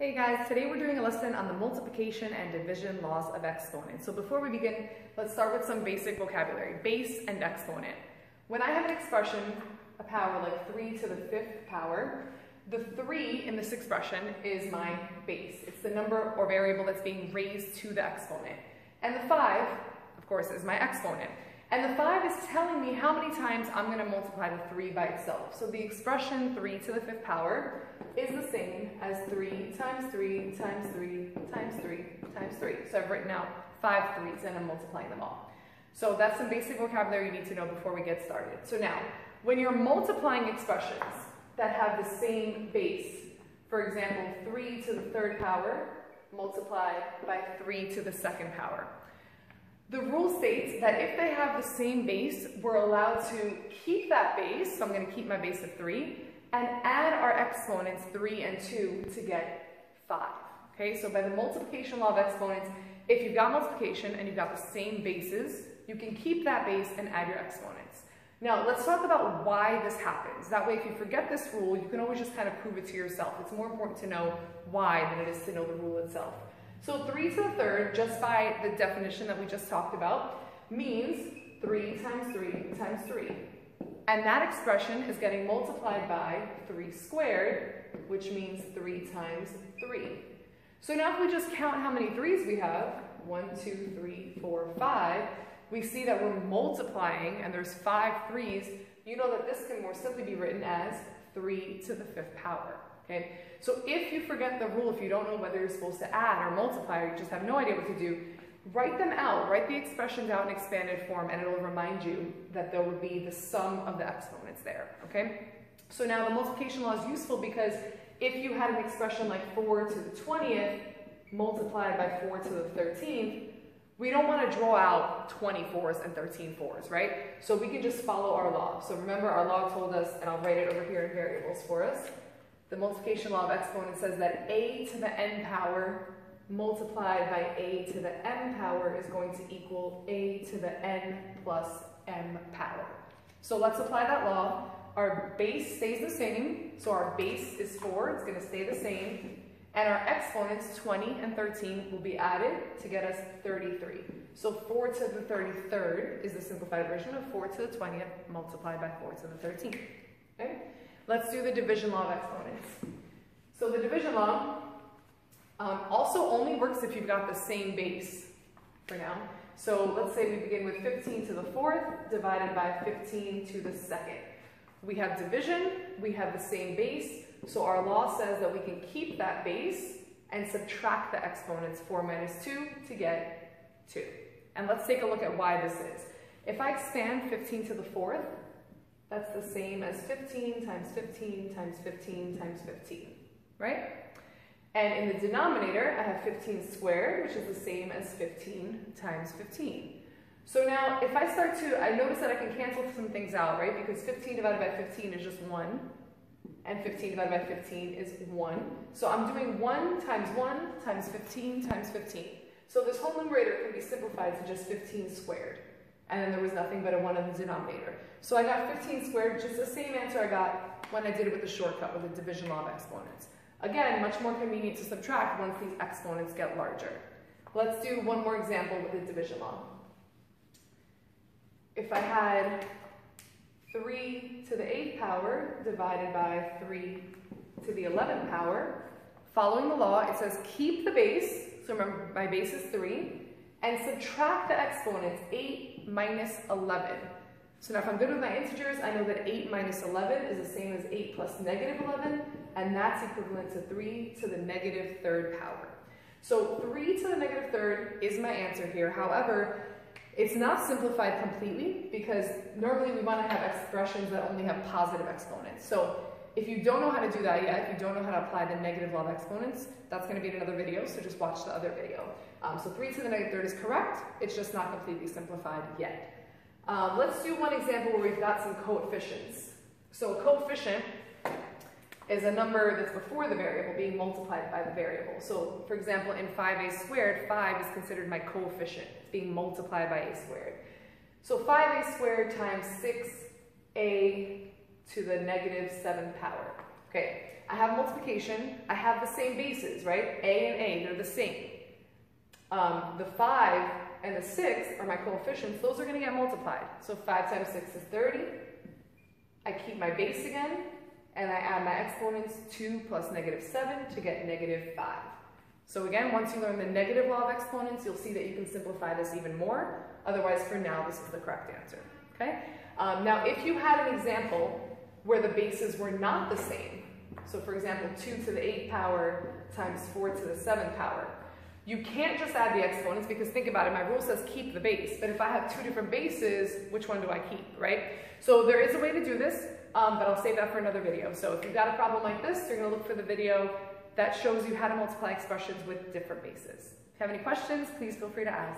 Hey guys, today we're doing a lesson on the multiplication and division laws of exponents. So before we begin, let's start with some basic vocabulary. Base and exponent. When I have an expression, a power like 3 to the 5th power, the 3 in this expression is my base. It's the number or variable that's being raised to the exponent. And the 5, of course, is my exponent. And the 5 is telling me how many times I'm going to multiply the 3 by itself. So the expression 3 to the 5th power is the same as 3 times 3 times 3 times 3 times 3. So I've written out 5 3's and I'm multiplying them all. So that's some basic vocabulary you need to know before we get started. So now, when you're multiplying expressions that have the same base, for example, 3 to the third power multiplied by 3 to the second power, the rule states that if they have the same base, we're allowed to keep that base, so I'm going to keep my base of 3, and add our exponents 3 and 2 to get 5. Okay, so by the multiplication law of exponents, if you've got multiplication and you've got the same bases, you can keep that base and add your exponents. Now, let's talk about why this happens. That way, if you forget this rule, you can always just kind of prove it to yourself. It's more important to know why than it is to know the rule itself. So 3 to the third, just by the definition that we just talked about, means 3 times 3 times 3. And that expression is getting multiplied by 3 squared, which means 3 times 3. So now if we just count how many 3's we have, 1, 2, 3, 4, 5, we see that we're multiplying, and there's 5 3's. You know that this can more simply be written as 3 to the 5th power. Okay, so if you forget the rule, if you don't know whether you're supposed to add or multiply, or you just have no idea what to do, write them out. Write the expressions out in expanded form, and it'll remind you that there will be the sum of the exponents there. Okay, so now the multiplication law is useful because if you had an expression like 4 to the 20th multiplied by 4 to the 13th, we don't want to draw out 24s and 13 fours, right? So we can just follow our law. So remember our law told us, and I'll write it over here in variables for us, the multiplication law of exponents says that a to the n power multiplied by a to the m power is going to equal a to the n plus m power. So let's apply that law. Our base stays the same, so our base is 4, it's going to stay the same, and our exponents, 20 and 13, will be added to get us 33. So 4 to the 33rd is the simplified version of 4 to the 20th multiplied by 4 to the 13th. Okay? Let's do the division law of exponents. So the division law um, also only works if you've got the same base for now. So let's say we begin with 15 to the fourth divided by 15 to the second. We have division, we have the same base, so our law says that we can keep that base and subtract the exponents 4 minus 2 to get 2. And let's take a look at why this is. If I expand 15 to the fourth, that's the same as 15 times 15 times 15 times 15, right? And in the denominator, I have 15 squared, which is the same as 15 times 15. So now, if I start to, I notice that I can cancel some things out, right? Because 15 divided by 15 is just 1, and 15 divided by 15 is 1. So I'm doing 1 times 1 times 15 times 15. So this whole numerator can be simplified to just 15 squared and then there was nothing but a 1 in the denominator. So I got 15 squared, is the same answer I got when I did it with the shortcut, with the division law of exponents. Again, much more convenient to subtract once these exponents get larger. Let's do one more example with the division law. If I had 3 to the 8th power divided by 3 to the 11th power, following the law, it says keep the base, so remember my base is 3, and subtract the exponents, 8 minus 11. So now if I'm good with my integers, I know that 8 minus 11 is the same as 8 plus negative 11, and that's equivalent to 3 to the negative third power. So 3 to the negative third is my answer here. However, it's not simplified completely because normally we want to have expressions that only have positive exponents. So if you don't know how to do that yet, if you don't know how to apply the negative law of exponents, that's going to be in another video, so just watch the other video. Um, so 3 to the negative third is correct, it's just not completely simplified yet. Um, let's do one example where we've got some coefficients. So a coefficient is a number that's before the variable being multiplied by the variable. So for example, in 5a squared, 5 is considered my coefficient, It's being multiplied by a squared. So 5a squared times 6a to the negative 7th power. Okay, I have multiplication. I have the same bases, right? A and A, they're the same. Um, the 5 and the 6 are my coefficients. Those are going to get multiplied. So 5 times 6 is 30. I keep my base again, and I add my exponents 2 plus negative 7 to get negative 5. So again, once you learn the negative law of exponents, you'll see that you can simplify this even more. Otherwise, for now, this is the correct answer. Okay? Um, now, if you had an example where the bases were not the same, so for example, 2 to the 8th power times 4 to the 7th power, you can't just add the exponents because think about it, my rule says keep the base, but if I have two different bases, which one do I keep, right? So there is a way to do this, um, but I'll save that for another video. So if you've got a problem like this, you're gonna look for the video that shows you how to multiply expressions with different bases. If you have any questions, please feel free to ask.